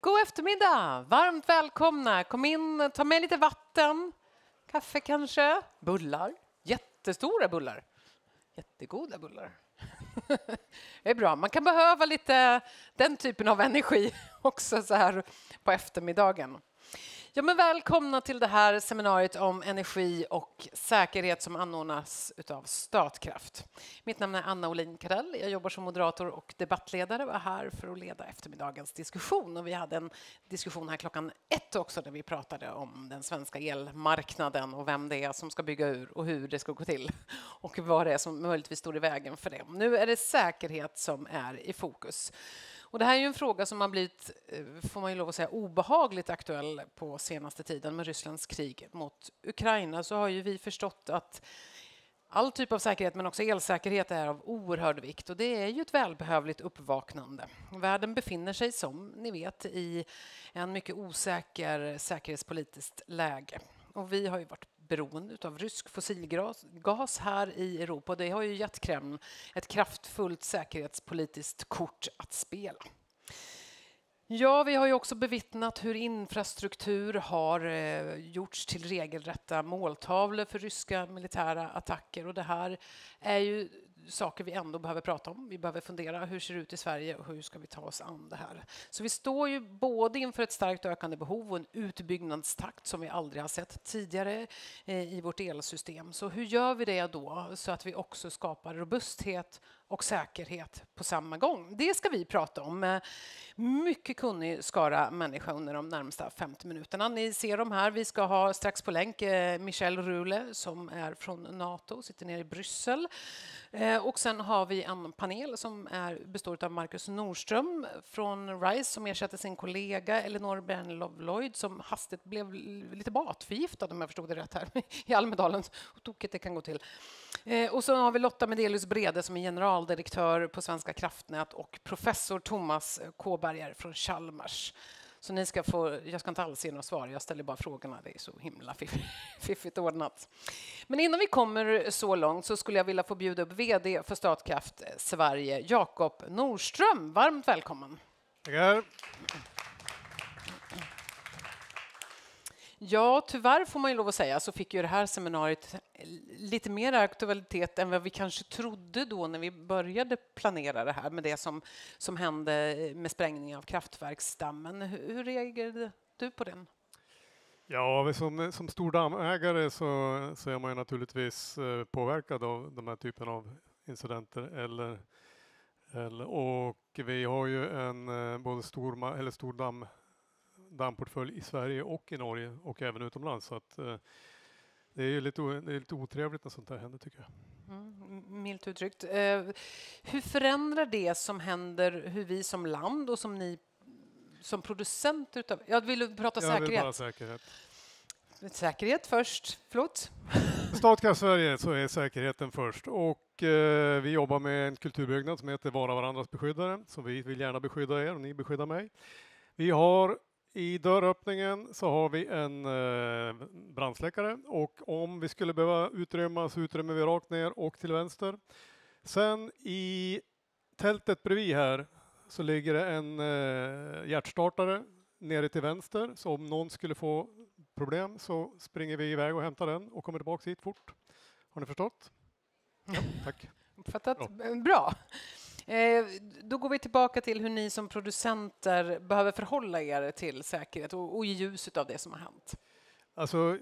God eftermiddag! Varmt välkomna. Kom in, ta med lite vatten, kaffe kanske, bullar. Jättestora bullar. Jättegoda bullar. Det är bra. Man kan behöva lite den typen av energi också så här på eftermiddagen. Ja, men välkomna till det här seminariet om energi och säkerhet som anordnas av Statkraft. Mitt namn är Anna Olin Karell. Jag jobbar som moderator och debattledare och är här för att leda eftermiddagens diskussion. Och vi hade en diskussion här klockan ett också där vi pratade om den svenska elmarknaden och vem det är som ska bygga ur och hur det ska gå till och vad det är som möjligtvis står i vägen för det. Nu är det säkerhet som är i fokus. Och det här är ju en fråga som har blivit, eh, får man ju lov att säga, obehagligt aktuell på senaste tiden med Rysslands krig mot Ukraina. Så har ju vi förstått att all typ av säkerhet, men också elsäkerhet, är av oerhörd vikt. Och det är ju ett välbehövligt uppvaknande. Världen befinner sig, som ni vet, i en mycket osäker säkerhetspolitiskt läge. Och vi har ju varit beroende av rysk fossilgas här i Europa. Det har ju gett Kreml ett kraftfullt säkerhetspolitiskt kort att spela. Ja, vi har ju också bevittnat hur infrastruktur har eh, gjorts till regelrätta måltavlor för ryska militära attacker. Och det här är ju saker vi ändå behöver prata om. Vi behöver fundera hur ser det ut i Sverige och hur ska vi ta oss an det här? Så vi står ju både inför ett starkt ökande behov och en utbyggnadstakt som vi aldrig har sett tidigare eh, i vårt elsystem. Så hur gör vi det då så att vi också skapar robusthet och säkerhet på samma gång. Det ska vi prata om med mycket kunnig skara människor under de närmsta 50 minuterna. Ni ser dem här. Vi ska ha strax på länk eh, Michel Rule som är från Nato, sitter nere i Bryssel. Eh, och sen har vi en panel som är, består av Marcus Nordström från RISE som ersätter sin kollega Elinor Bernlov Lloyd som hastigt blev lite matförgiftad om jag förstod det rätt här i Almedalen. Hur oh, tokigt det kan gå till. Och så har vi Lotta Medelius Brede som är general generaldirektör på Svenska kraftnät och professor Thomas Kåberger från Chalmers. Så ni ska få, jag ska inte alls ge några svar, jag ställer bara frågorna. Det är så himla fiffigt ordnat. Men innan vi kommer så långt så skulle jag vilja få bjuda upp VD för Statkraft Sverige, Jakob Nordström. Varmt välkommen. Tackar. Ja, tyvärr får man ju lov att säga så fick ju det här seminariet lite mer aktualitet än vad vi kanske trodde då när vi började planera det här med det som, som hände med sprängningen av kraftverksdammen. Hur, hur reagerade du på den? Ja, som, som stor dammägare så, så är man ju naturligtvis eh, påverkad av de här typen av incidenter. Eller, eller, och vi har ju en eh, både stor, eller stor damm dammportfölj i Sverige och i Norge och även utomlands. Så att, eh, det är ju lite, det är lite otrevligt när sånt här händer tycker jag. Mm, milt uttryckt. Eh, hur förändrar det som händer hur vi som land och som ni som producent utav... Jag vill prata jag säkerhet. Vill säkerhet. Säkerhet först. Förlåt? Statkraft Sverige så är säkerheten först och eh, vi jobbar med en kulturbyggnad som heter Vara varandras beskyddare. Så vi vill gärna beskydda er och ni beskyddar mig. Vi har i dörröppningen så har vi en eh, brandsläckare och om vi skulle behöva utrymma så utrymmer vi rakt ner och till vänster. Sen i tältet bredvid här så ligger det en eh, hjärtstartare nere till vänster så om någon skulle få problem så springer vi iväg och hämtar den och kommer tillbaka hit fort. Har ni förstått? Ja, tack. Uppfattat. Bra. Bra. Eh, då går vi tillbaka till hur ni som producenter behöver förhålla er till säkerhet och, och i ljuset av det som har hänt. Alltså,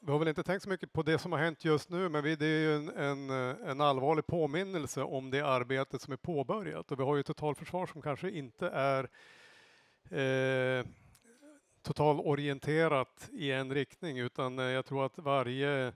vi har väl inte tänkt så mycket på det som har hänt just nu, men vi, det är ju en, en, en, allvarlig påminnelse om det arbetet som är påbörjat. Och vi har ju totalförsvar som kanske inte är eh, totalorienterat i en riktning, utan eh, jag tror att varje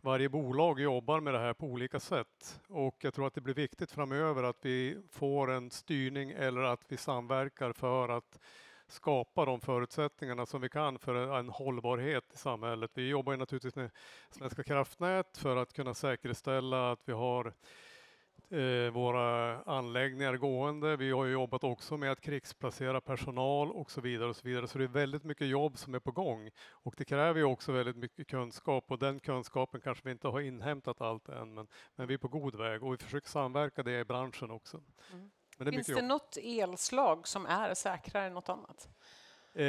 varje bolag jobbar med det här på olika sätt och jag tror att det blir viktigt framöver att vi får en styrning eller att vi samverkar för att skapa de förutsättningarna som vi kan för en hållbarhet i samhället. Vi jobbar naturligtvis med Svenska kraftnät för att kunna säkerställa att vi har eh, våra anläggningar gående. Vi har jobbat också med att krigsplacera personal och så vidare. och Så vidare. Så det är väldigt mycket jobb som är på gång och det kräver ju också väldigt mycket kunskap och den kunskapen kanske vi inte har inhämtat allt än, men, men vi är på god väg och vi försöker samverka det i branschen också. Mm. Det Finns det jobb. något elslag som är säkrare än något annat? Eh,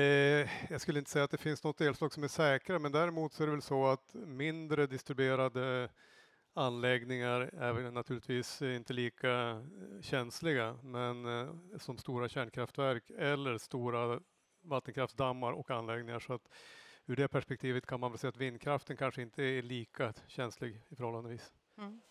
jag skulle inte säga att det finns något elslag som är säkrare, men däremot så är det väl så att mindre distribuerade anläggningar är naturligtvis inte lika eh, känsliga, men eh, som stora kärnkraftverk eller stora vattenkraftsdammar och anläggningar. Så att ur det perspektivet kan man väl säga att vindkraften kanske inte är lika känslig i förhållandevis. Mm.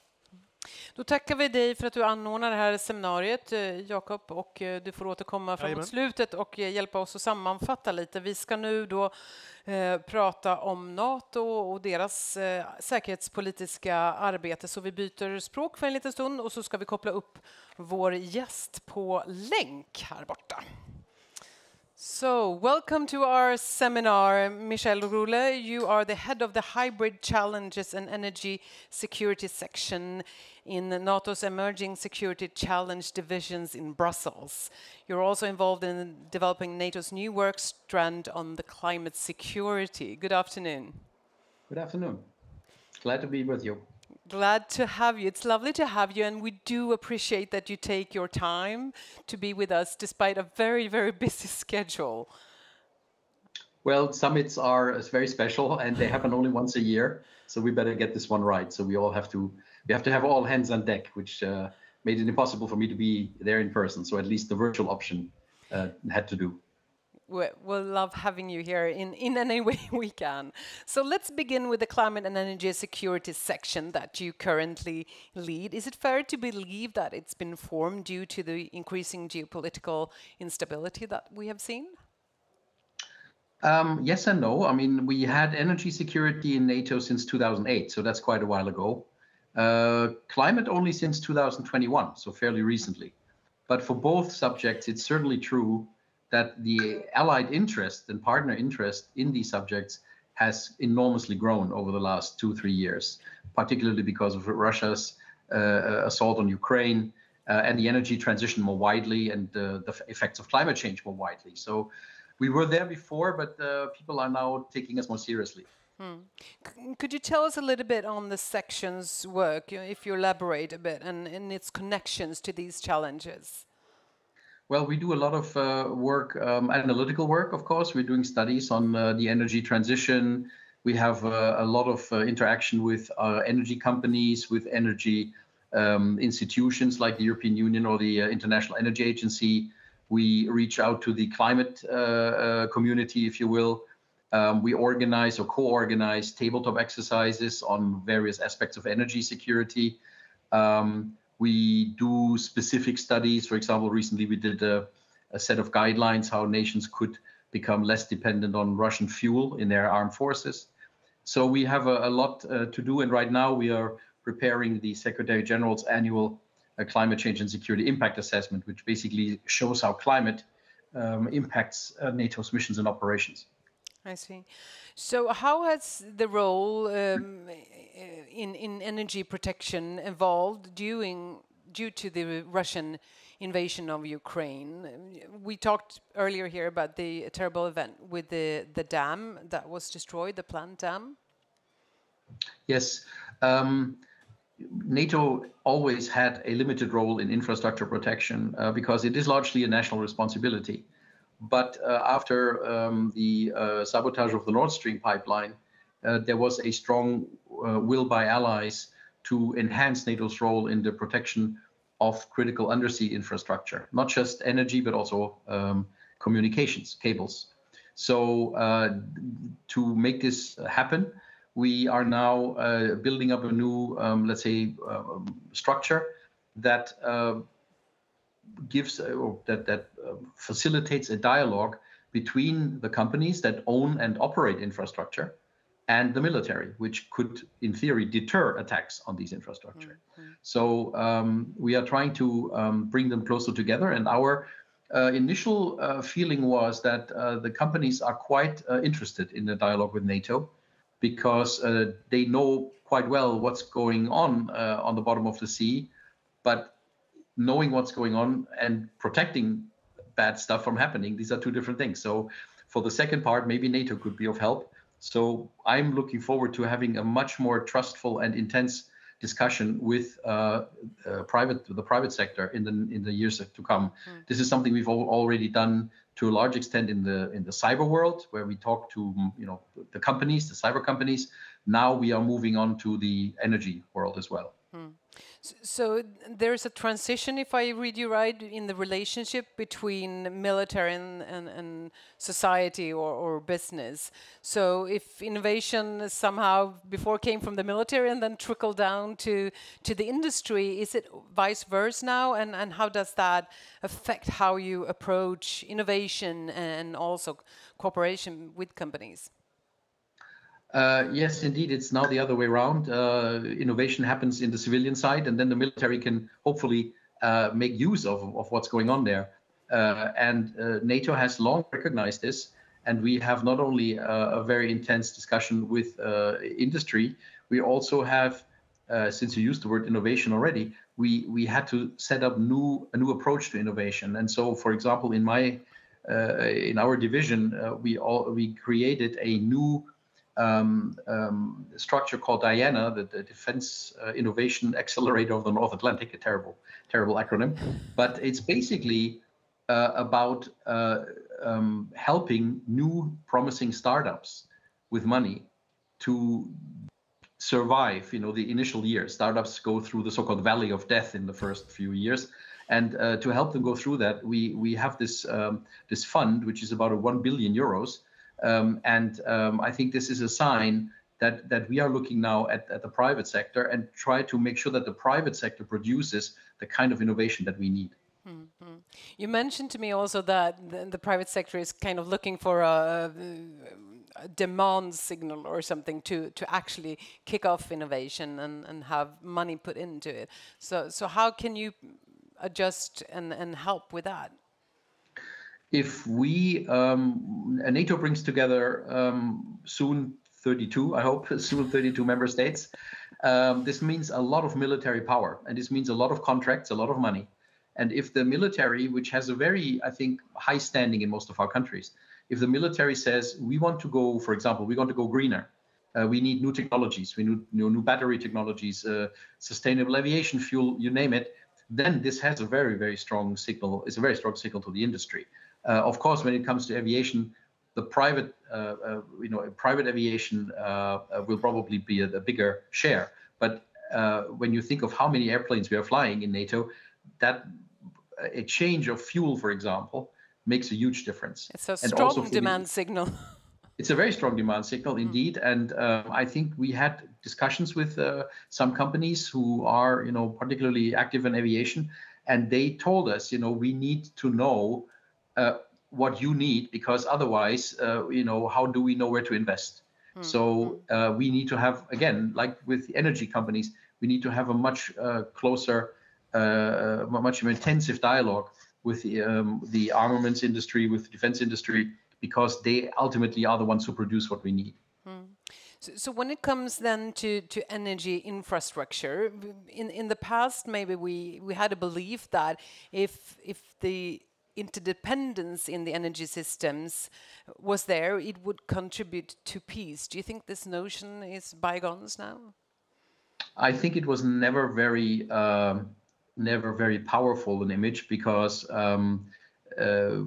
Då tackar vi dig för att du anordnar det här seminariet, eh, Jakob, och eh, du får återkomma framåt slutet och eh, hjälpa oss att sammanfatta lite. Vi ska nu då eh, prata om Nato och deras eh, säkerhetspolitiska arbete, så vi byter språk för en liten stund och så ska vi koppla upp vår gäst på länk här borta. So, welcome to our seminar, Michel Roule. You are the head of the Hybrid Challenges and Energy Security section in NATO's Emerging Security Challenge divisions in Brussels. You're also involved in developing NATO's new work strand on the climate security. Good afternoon. Good afternoon. Glad to be with you. Glad to have you. It's lovely to have you, and we do appreciate that you take your time to be with us despite a very, very busy schedule. Well, summits are very special, and they happen only once a year, so we better get this one right. So we all have to we have to have all hands on deck, which uh, made it impossible for me to be there in person. So at least the virtual option uh, had to do we'll love having you here in, in any way we can. So let's begin with the climate and energy security section that you currently lead. Is it fair to believe that it's been formed due to the increasing geopolitical instability that we have seen? Um, yes and no. I mean, we had energy security in NATO since 2008, so that's quite a while ago. Uh, climate only since 2021, so fairly recently. But for both subjects, it's certainly true that the allied interest and partner interest in these subjects has enormously grown over the last two, three years, particularly because of Russia's uh, assault on Ukraine uh, and the energy transition more widely and uh, the effects of climate change more widely. So we were there before, but uh, people are now taking us more seriously. Hmm. Could you tell us a little bit on the section's work, if you elaborate a bit, and, and its connections to these challenges? Well, we do a lot of uh, work, um, analytical work, of course. We're doing studies on uh, the energy transition. We have uh, a lot of uh, interaction with uh, energy companies, with energy um, institutions like the European Union or the uh, International Energy Agency. We reach out to the climate community, if you will. Um, we organize or co-organize tabletop exercises on various aspects of energy security. Um, we do specific studies. For example, recently we did a, a set of guidelines how nations could become less dependent on Russian fuel in their armed forces. So we have a, a lot uh, to do, and right now we are preparing the Secretary General's annual uh, climate change and security impact assessment, which basically shows how climate um, impacts uh, NATO's missions and operations. I see. So, how has the role um, in in energy protection evolved during due to the Russian invasion of Ukraine? We talked earlier here about the terrible event with the the dam that was destroyed, the plant dam. Yes. Um, NATO always had a limited role in infrastructure protection uh, because it is largely a national responsibility. But uh, after um, the uh, sabotage of the Nord Stream pipeline, uh, there was a strong will by allies to enhance NATO's role in the protection of critical undersea infrastructure, not just energy, but also um, communications, cables. So, uh, to make this happen, we are now uh, building up a new, um, let's say, uh, structure that gives uh, or that that uh, facilitates a dialogue between the companies that own and operate infrastructure and the military, which could, in theory, deter attacks on these infrastructure. Mm-hmm. So um, we are trying to um, bring them closer together. And our uh, initial uh, feeling was that uh, the companies are quite uh, interested in the dialogue with NATO because they know quite well what's going on on the bottom of the sea, but knowing what's going on and protecting bad stuff from happening these are two different things so for the second part maybe nato could be of help so i'm looking forward to having a much more trustful and intense discussion with uh, uh, private the private sector in the in the years to come. Mm. This is something we've already done to a large extent in the in the cyber world, where we talk to you know the companies, the cyber companies. Now we are moving on to the energy world as well. Mm. So there's a transition, if I read you right, in the relationship between military and, and, and society or, or, business. So if innovation somehow before came from the military and then trickled down to, to the industry, is it vice versa now? And, and how does that affect how you approach innovation and also cooperation with companies? Uh, yes, indeed, it's now the other way around. Uh, innovation happens in the civilian side, and then the military can hopefully uh, make use of, of what's going on there. Uh, and uh, NATO has long recognized this, and we have not only a very intense discussion with industry, we also have, since you used the word innovation already, we we had to set up new a new approach to innovation. And so, for example, in my in our division, we all we created a new um, um, structure called Diana, the, the Defense uh, Innovation Accelerator of the North Atlantic, a terrible, terrible acronym. But it's basically uh, about uh, um, helping new promising startups with money to survive you know the initial years startups go through the so-called valley of death in the first few years and uh, to help them go through that we we have this um, this fund which is about a 1 billion euros um, and um, I think this is a sign that, that we are looking now at, at the private sector and try to make sure that the private sector produces the kind of innovation that we need. Mm -hmm. You mentioned to me also that the, the, private sector is kind of looking for a, a, demand signal or something to, to actually kick off innovation and, and have money put into it. So, so how can you adjust and, and help with that? If we um, NATO brings together um, soon 32, I hope soon 32 member states. Um, this means a lot of military power, and this means a lot of contracts, a lot of money. And if the military, which has a very, I think, high standing in most of our countries, if the military says we want to go, for example, we want to go greener, uh, we need new technologies, we need new, new battery technologies, uh, sustainable aviation fuel, you name it, then this has a very, very strong signal. It's a very strong signal to the industry. Uh, of course, when it comes to aviation, the private, uh, uh, you know, private aviation will probably be a, a, bigger share. But when you think of how many airplanes we are flying in NATO, that a change of fuel, for example, makes a huge difference. It's a strong demand the, signal. it's a very strong demand signal mm. indeed, mm. and uh, I think we had discussions with uh, some companies who are, you know, particularly active in aviation, and they told us, you know, we need to know uh, what you need because otherwise uh, you know how do we know where to invest hmm. so hmm. uh, we need to have again like with the energy companies we need to have a much uh, closer uh, much more intensive dialogue with the, um, the armaments industry with the defense industry because they ultimately are the ones who produce what we need hmm. so, so, when it comes then to, to energy infrastructure, in, in the past maybe we, we had a belief that if if the interdependence in the energy systems was there, it would contribute to peace. Do you think this notion is bygones now? I think it was never very, uh, never very powerful an image because um, uh,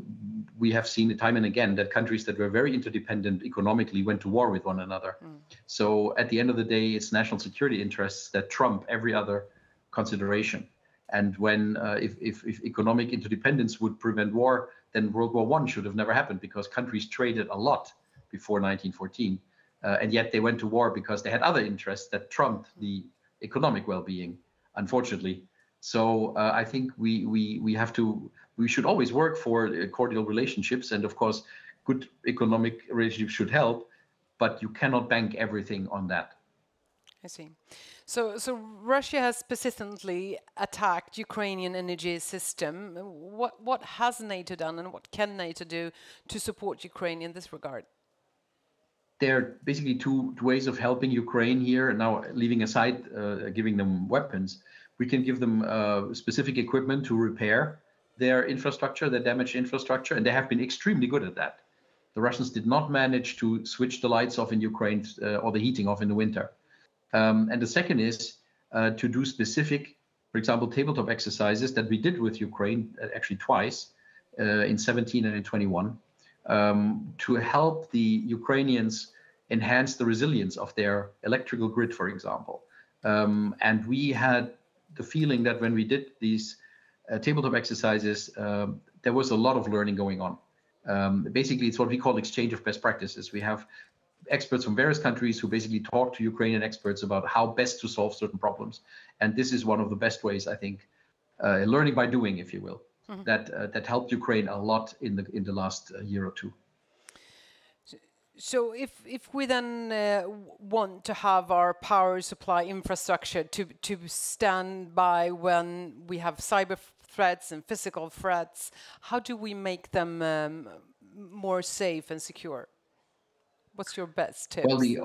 we have seen it time and again that countries that were very interdependent economically went to war with one another. Mm. So at the end of the day, it's national security interests that trump every other consideration. And when uh, if, if, if, economic interdependence would prevent war, then World War One should have never happened because countries traded a lot before 1914, uh, and yet they went to war because they had other interests that trumped the economic well-being. Unfortunately, so uh, I think we we we have to we should always work for uh, cordial relationships, and of course, good economic relationships should help, but you cannot bank everything on that. I see. So, so Russia has persistently attacked Ukrainian energy system. What what has NATO done, and what can NATO do to support Ukraine in this regard? There are basically two, two ways of helping Ukraine here. Now, leaving aside uh, giving them weapons, we can give them uh, specific equipment to repair their infrastructure, their damaged infrastructure, and they have been extremely good at that. The Russians did not manage to switch the lights off in Ukraine uh, or the heating off in the winter. Um, and the second is uh, to do specific, for example, tabletop exercises that we did with Ukraine uh, actually twice uh, in 17 and in 21 um, to help the Ukrainians enhance the resilience of their electrical grid, for example. Um, and we had the feeling that when we did these uh, tabletop exercises, um, there was a lot of learning going on. Um, basically, it's what we call exchange of best practices. We have experts from various countries who basically talk to Ukrainian experts about how best to solve certain problems. And this is one of the best ways, I think, uh, learning by doing, if you will, mm-hmm. that uh, that helped Ukraine a lot in the in the last uh, year or two. So if if we then uh, want to have our power supply infrastructure to to stand by when we have cyber threats and physical threats, how do we make them um, more safe and secure? What's your best tip? Well, the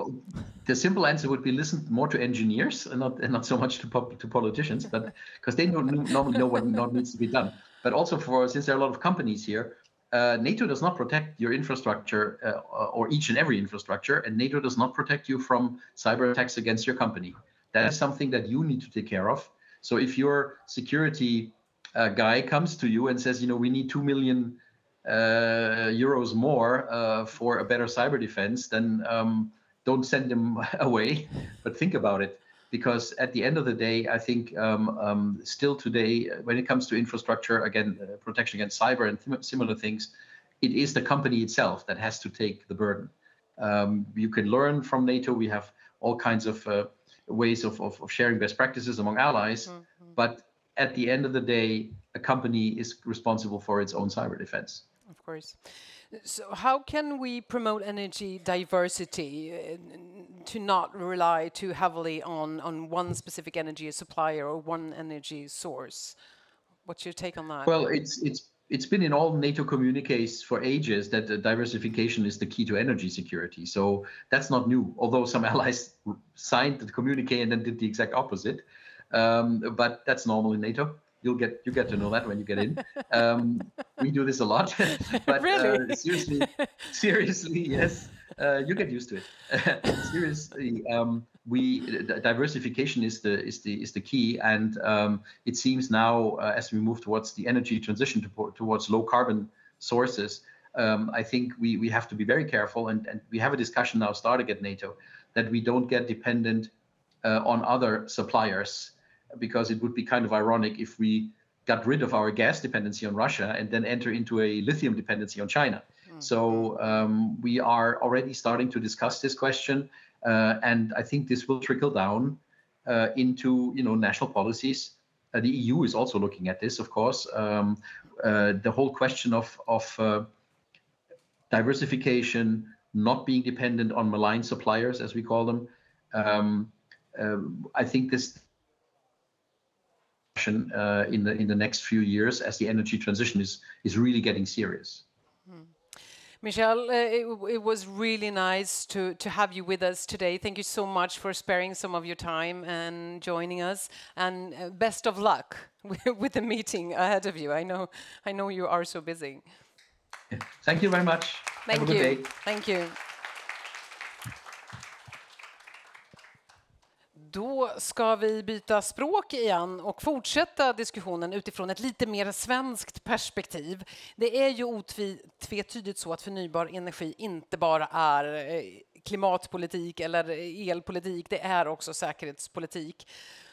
the simple answer would be listen more to engineers and not and not so much to to politicians, but because they don't normally know what not needs to be done. But also for since there are a lot of companies here, uh, NATO does not protect your infrastructure uh, or each and every infrastructure, and NATO does not protect you from cyber attacks against your company. That is something that you need to take care of. So if your security uh, guy comes to you and says, you know, we need two million euros more uh, for a better cyber defense, then um, don't send them away, but think about it. Because at the end of the day, I think um, um, still today, when it comes to infrastructure, again, uh, protection against cyber and th- similar things, it is the company itself that has to take the burden. Um, you can learn from NATO. We have all kinds of uh, ways of, of, of, sharing best practices among allies. Mm-hmm. But at the end of the day, a company is responsible for its own cyber defense. Of course. So, how can we promote energy diversity uh, to not rely too heavily on, on one specific energy supplier or one energy source? What's your take on that? Well, it's it's it's been in all NATO communiques for ages that diversification is the key to energy security. So that's not new. Although some allies signed the communique and then did the exact opposite, um, but that's normal in NATO you'll get you get to know that when you get in. Um, we do this a lot, but really? uh, seriously, seriously, yes, uh, you get used to it. seriously, um, we diversification is the is the is the key, and um, it seems now uh, as we move towards the energy transition to, towards low carbon sources. Um, I think we, we have to be very careful, and, and we have a discussion now starting at NATO that we don't get dependent uh, on other suppliers because it would be kind of ironic if we got rid of our gas dependency on Russia and then enter into a lithium dependency on China. Mm. So um, we are already starting to discuss this question, uh, and I think this will trickle down uh, into you know national policies. Uh, the EU is also looking at this, of course. Um, uh, the whole question of of uh, diversification, not being dependent on malign suppliers, as we call them. Um, um I think this uh, in the in the next few years as the energy transition is is really getting serious. Mm. Michel, uh, it, it, was really nice to, to have you with us today. Thank you so much for sparing some of your time and joining us. And uh, best of luck with the meeting ahead of you. I know, I know you are so busy. Thank you very much. Thank you. Thank you. Då ska vi byta språk igen och fortsätta diskussionen utifrån ett lite mer svenskt perspektiv. Det är ju otvetydigt så att förnybar energi inte bara är eh, klimatpolitik eller elpolitik, det är också säkerhetspolitik.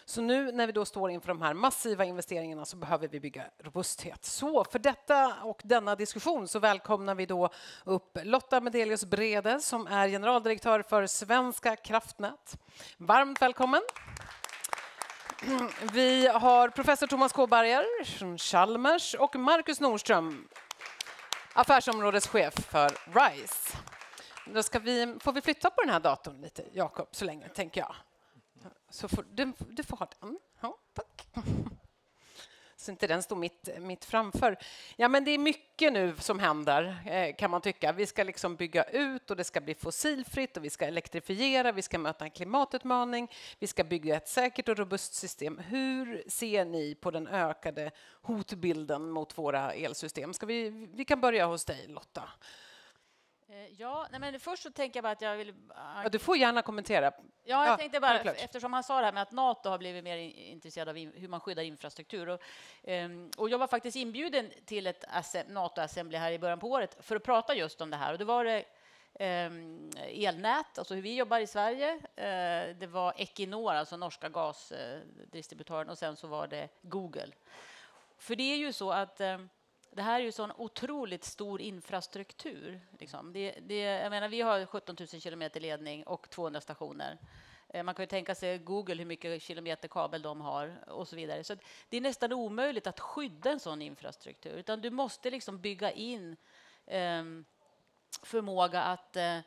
Så nu när vi då står inför de här massiva investeringarna så behöver vi bygga robusthet. Så för detta och denna diskussion så välkomnar vi då upp Lotta Medelius Brede som är generaldirektör för Svenska kraftnät. Varmt välkommen. Vi har professor Thomas Kåberger från Chalmers och Marcus Nordström, affärsområdeschef för RISE. Då ska vi, får vi flytta på den här datorn lite, Jakob, så länge, tänker jag. Så får, du, du får ha den. Ja, tack. Så inte den står mitt, mitt framför. Ja, men det är mycket nu som händer, eh, kan man tycka. Vi ska liksom bygga ut och det ska bli fossilfritt och vi ska elektrifiera, vi ska möta en klimatutmaning, vi ska bygga ett säkert och robust system. Hur ser ni på den ökade hotbilden mot våra elsystem? Ska vi, vi kan börja hos dig, Lotta. Ja, nej, men först så tänker jag bara att jag vill... Ja, du får gärna kommentera. Ja, jag Ja, tänkte bara, självklart. eftersom han sa det här med att Nato har blivit mer in- intresserad av hur man skyddar infrastruktur. Och, ehm, och jag var faktiskt inbjuden till ett assem- NATO-assembly här i början på året för att prata just om det här. Och då var det ehm, elnät, alltså hur vi jobbar i Sverige. Eh, det var Equinor, alltså norska gasdistributören, och sen så var det Google. För det är ju så att eh, det här är ju sån otroligt stor infrastruktur. Liksom. Det, det, jag menar, vi har 17 000 kilometer ledning och 200 stationer. Eh, man kan ju tänka sig Google, hur mycket kilometer kabel de har och så vidare. Så det är nästan omöjligt att skydda en sån infrastruktur. Utan du måste liksom bygga in eh, förmåga att eh,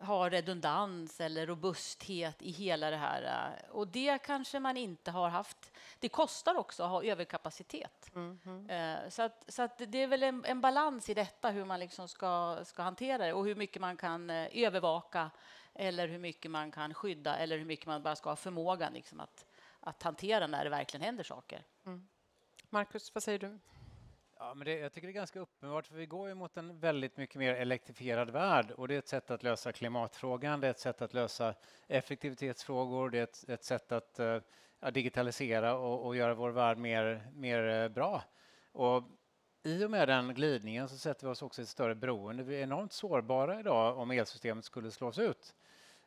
ha redundans eller robusthet i hela det här. eh, Och det kanske man inte har haft. Det kostar också att ha överkapacitet. Eh, Så, att, så att det är väl en, en balans i detta, hur man liksom ska, ska hantera det och hur mycket man kan eh, övervaka eller hur mycket man kan skydda eller hur mycket man bara ska ha förmågan liksom att, att hantera när det verkligen händer saker. Marcus, vad säger du? Ja, men det, jag tycker det är ganska uppenbart, för vi går ju mot en väldigt mycket mer elektrifierad värld och det är ett sätt att lösa klimatfrågan, det är ett sätt att lösa effektivitetsfrågor, det är ett, ett sätt att uh, digitalisera och, och göra vår värld mer, mer uh, bra. Och i och med den glidningen så sätter vi oss också i ett större beroende. Vi är enormt sårbara idag om elsystemet skulle slås ut.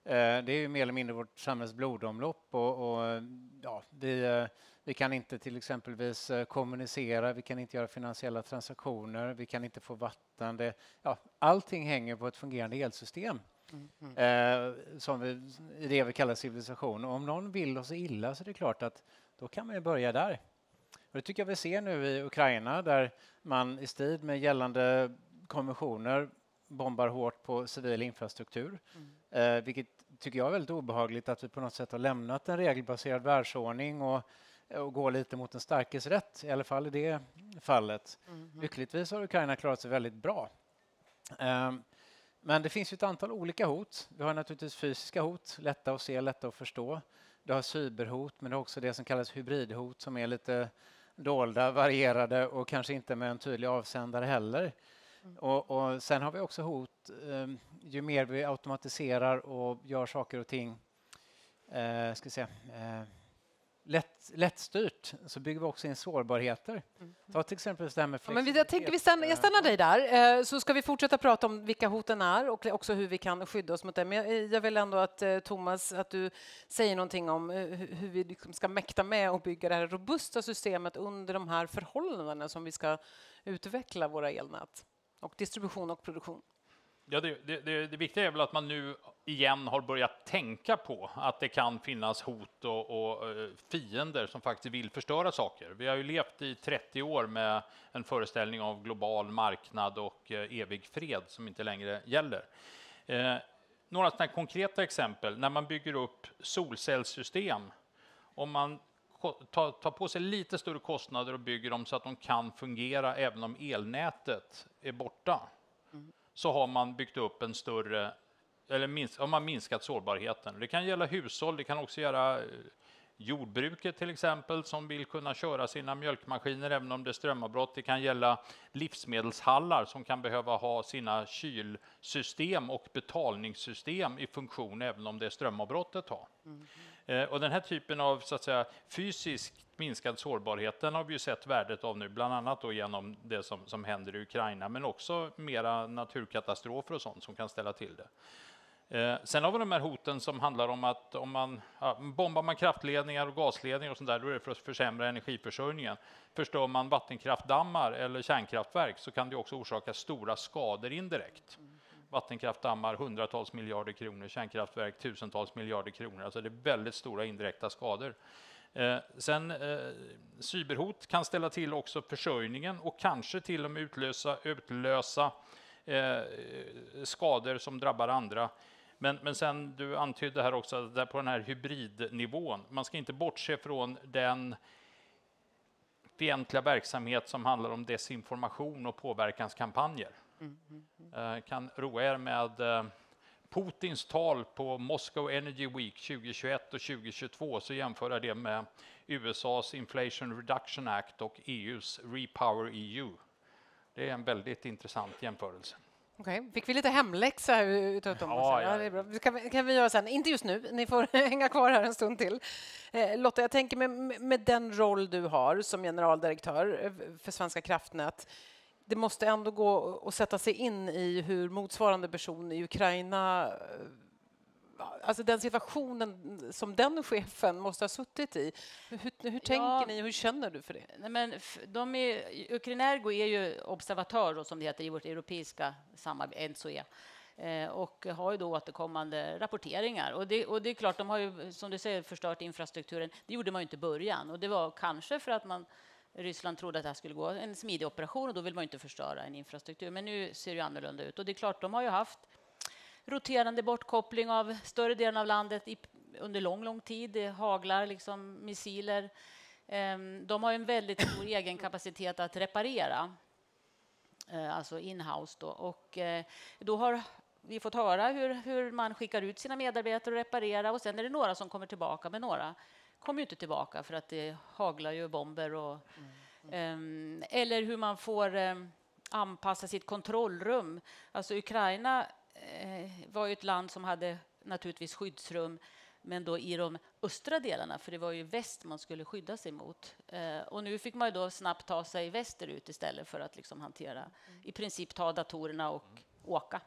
Uh, Det är ju mer eller mindre vårt samhälles blodomlopp och, och ja, vi, vi kan inte till exempelvis eh, kommunicera, vi kan inte göra finansiella transaktioner, vi kan inte få vatten. Det, ja, allting hänger på ett fungerande elsystem. Eh, som vi, det vi kallar civilisation. Och om någon vill oss illa så är det klart att då kan man ju börja där. Och det tycker jag vi ser nu i Ukraina där man i strid med gällande konventioner bombar hårt på civil infrastruktur. Eh, vilket tycker jag är väldigt obehagligt att vi på något sätt har lämnat en regelbaserad världsordning och, och går lite mot en starkes rätt, i alla fall i det fallet. Lyckligtvis har Ukraina klarat sig väldigt bra. Ehm, men det finns ju ett antal olika hot. Vi har naturligtvis fysiska hot, lätta att se, lätta att förstå. Du har cyberhot, men det är också det som kallas hybridhot som är lite dolda, varierade och kanske inte med en tydlig avsändare heller. Och, och sen har vi också hot, eh, ju mer vi automatiserar och gör saker och ting eh, ska säga, eh, lätt, lättstyrt så bygger vi också in sårbarheter. Ta till exempel det här med Ja, men jag tänker vi stannar, jag eh, stannar dig där, eh, så ska vi fortsätta prata om vilka hoten är och också hur vi kan skydda oss mot det. Men jag, jag vill ändå att eh, Thomas, att du säger någonting om eh, hur hur vi liksom ska mäkta med och bygga det här robusta systemet under de här förhållandena som vi ska utveckla våra elnät och distribution och produktion. Ja, det, det, det, det viktiga är väl att man nu igen har börjat tänka på att det kan finnas hot och, och eh, fiender som faktiskt vill förstöra saker. Vi har ju levt i 30 år med en föreställning av global marknad och eh, evig fred som inte längre gäller. Eh, några sådana konkreta exempel, när man bygger upp solcellssystem, om man tar, tar på sig lite större kostnader och bygger dem så att de kan fungera även om elnätet är borta, så har man byggt upp en större, eller minst, har man minskat sårbarheten. Det kan gälla hushåll, det kan också göra eh, jordbruket till exempel som vill kunna köra sina mjölkmaskiner även om det är strömavbrott. Det kan gälla livsmedelshallar som kan behöva ha sina kylsystem och betalningssystem i funktion även om det är strömavbrott ett tag. Eh, Och den här typen av så att säga, fysiskt minskad sårbarhet den har vi ju sett värdet av nu, bland annat då genom det som, som händer i Ukraina, men också mera naturkatastrofer och sånt som kan ställa till det. Eh, sen har vi de här hoten som handlar om att om man ja, bombar man kraftledningar och gasledningar och sånt där, då är det för att försämra energiförsörjningen. Förstör man vattenkraftdammar eller kärnkraftverk så kan det också orsaka stora skador indirekt. Vattenkraftdammar hundratals miljarder kronor, kärnkraftverk tusentals miljarder kronor. Alltså det är väldigt stora indirekta skador. Eh, sen eh, cyberhot kan ställa till också försörjningen och kanske till och med utlösa, utlösa eh, skador som drabbar andra. Men, men sen, du antydde här också, att där på den här hybridnivån, man ska inte bortse från den fientliga verksamhet som handlar om desinformation och påverkanskampanjer. Eh, kan roa er med eh, Putins tal på Moscow Energy Week 2021 och 2022 så jämföra det med USAs Inflation Reduction Act och EUs Repower EU. Det är en väldigt intressant jämförelse. Okej, fick vi lite hemläxa utav Thomas? Ja, Ja, ja. det är bra. Kan, kan vi göra sen. Inte just nu, ni får hänga kvar här en stund till. Eh, Lotta, jag tänker med, med den roll du har som generaldirektör eh, för Svenska kraftnät, det måste ändå gå att sätta sig in i hur motsvarande person i Ukraina eh, Alltså den situationen som den chefen måste ha suttit i. Hur, hur tänker Ja. ni? Hur känner du för det? Nej, men de är, Ukrinergo är ju observatör, då, som det heter, i vårt europeiska samarbete, NSOE, eh, och har ju då återkommande rapporteringar. Och det, och det är klart, de har ju, som du säger, förstört infrastrukturen. Det gjorde man ju inte i början. Och det var kanske för att man Ryssland trodde att det här skulle gå en smidig operation och då vill man inte förstöra en infrastruktur. Men nu ser det annorlunda ut. Och det är klart, de har ju haft roterande bortkoppling av större delen av landet i, under lång, lång tid. Det haglar liksom missiler. Ehm, De har en väldigt stor egen kapacitet att reparera, eh, alltså in-house. Då. Och eh, då har vi fått höra hur, hur man skickar ut sina medarbetare att reparera och sen är det några som kommer tillbaka, men några kommer inte tillbaka för att det haglar ju bomber och ehm, eller hur man får ehm, anpassa sitt kontrollrum. Alltså Ukraina var ju ett land som hade naturligtvis skyddsrum men då i de östra delarna, för det var ju väst man skulle skydda sig mot. Eh, och nu fick man ju då snabbt ta sig västerut istället för att liksom hantera, i princip ta datorerna och åka.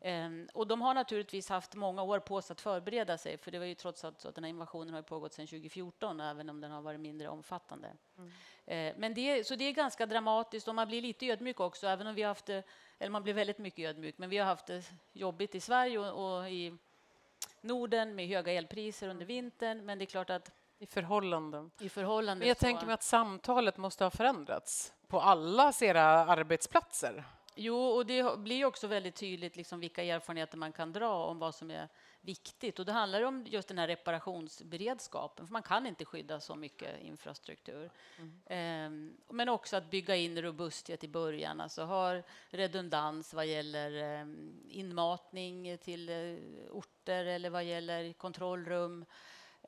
Ehm, och de har naturligtvis haft många år på sig att förbereda sig, för det var ju trots allt så att den här invasionen har pågått sedan 2014, även om den har varit mindre omfattande. Eh, men det, så det är ganska dramatiskt och man blir lite ödmjuk också, även om vi har haft det, eller man blir väldigt mycket ödmjuk, men vi har haft det jobbigt i Sverige och, och i Norden med höga elpriser under vintern, men det är klart att I förhållanden? i förhållande Men jag så, tänker mig att samtalet måste ha förändrats på allas era arbetsplatser. Jo, och det blir också väldigt tydligt liksom vilka erfarenheter man kan dra om vad som är viktigt. Och det handlar om just den här reparationsberedskapen, för man kan inte skydda så mycket infrastruktur. Ehm, men också att bygga in robusthet i början, alltså ha redundans vad gäller eh, inmatning till eh, orter eller vad gäller kontrollrum.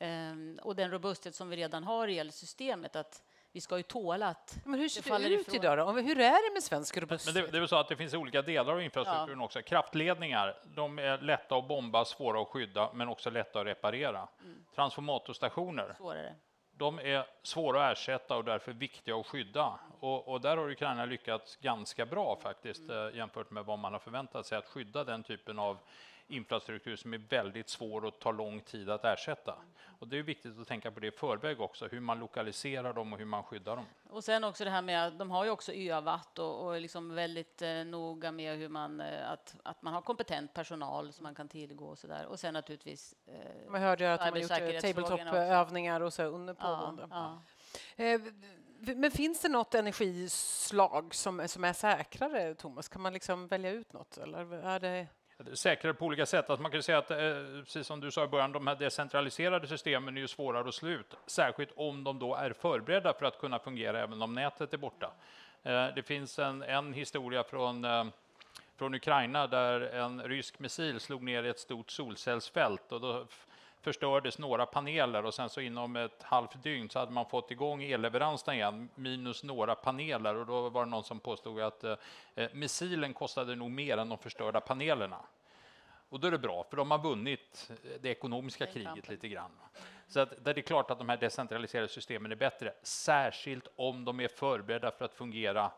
Ehm, och den robusthet som vi redan har i elsystemet, att vi ska ju tåla att Men hur ser Det det, faller ut ifrån. idag? Då? Hur är det med svensk Men robusthet? det, det är väl så att det finns olika delar av infrastrukturen också. Kraftledningar, de är lätta att bomba, svåra att skydda, men också lätta att reparera. Transformatorstationer, svårare. de är svåra att ersätta och därför viktiga att skydda. Och, och där har Ukraina lyckats ganska bra faktiskt eh, jämfört med vad man har förväntat sig att skydda den typen av infrastruktur som är väldigt svår och tar lång tid att ersätta. Och det är viktigt att tänka på det i förväg också, hur man lokaliserar dem och hur man skyddar dem. Och sen också det här med att de har ju också övat och, och är liksom väldigt eh, noga med hur man, eh, att, att man har kompetent personal som man kan tillgå och så där. Och sen naturligtvis eh, Man hörde ju att de har gjort eh, tabletop-övningar och så under ja, pågående. ja. Eh, v- Men finns det något energislag som, är- som är säkrare, Thomas? Kan man liksom välja ut något? Eller är det säkrare på olika sätt. Alltså man kan säga att, eh, precis som du sa i början, de här decentraliserade systemen är ju svårare att slå ut, särskilt om de då är förberedda för att kunna fungera även om nätet är borta. Eh, Det finns en, en historia från, eh, från Ukraina där en rysk missil slog ner i ett stort solcellsfält och då förstördes några paneler och sen så inom ett halvt dygn så hade man fått igång elleveranserna igen, minus några paneler och då var det någon som påstod att eh, eh, missilen kostade nog mer än de förstörda panelerna. Och då är det bra, för de har vunnit det ekonomiska kriget lite grann. Så att, där är det klart att de här decentraliserade systemen är bättre, särskilt om de är förberedda för att fungera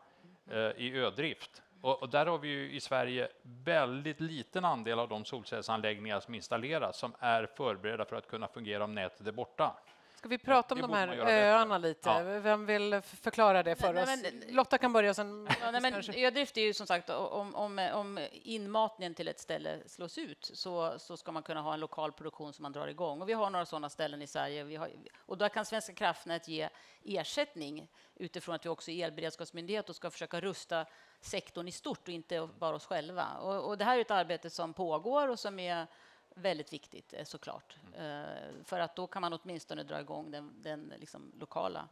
eh, i ödrift. Och, och där har vi ju i Sverige väldigt liten andel av de solcellsanläggningar som installeras som är förberedda för att kunna fungera om nätet är borta. Ska vi prata om de här öarna lite? Ja. Vem vill förklara det för Nej, oss? men- Lotta kan börja sen. Ja, nej, men ödrift är ju som sagt om, om, om inmatningen till ett ställe slås ut så, så ska man kunna ha en lokal produktion som man drar igång. Och vi har några sådana ställen i Sverige. Vi har, och där kan Svenska kraftnät ge ersättning utifrån att vi också är elberedskapsmyndighet och ska försöka rusta sektorn i stort och inte bara oss själva. Och, och det här är ett arbete som pågår och som är väldigt viktigt eh, såklart. Eh, För att då kan man åtminstone dra igång den, den liksom lokala